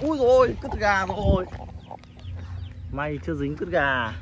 ui rồi cứt gà rồi. May chưa dính cứt gà.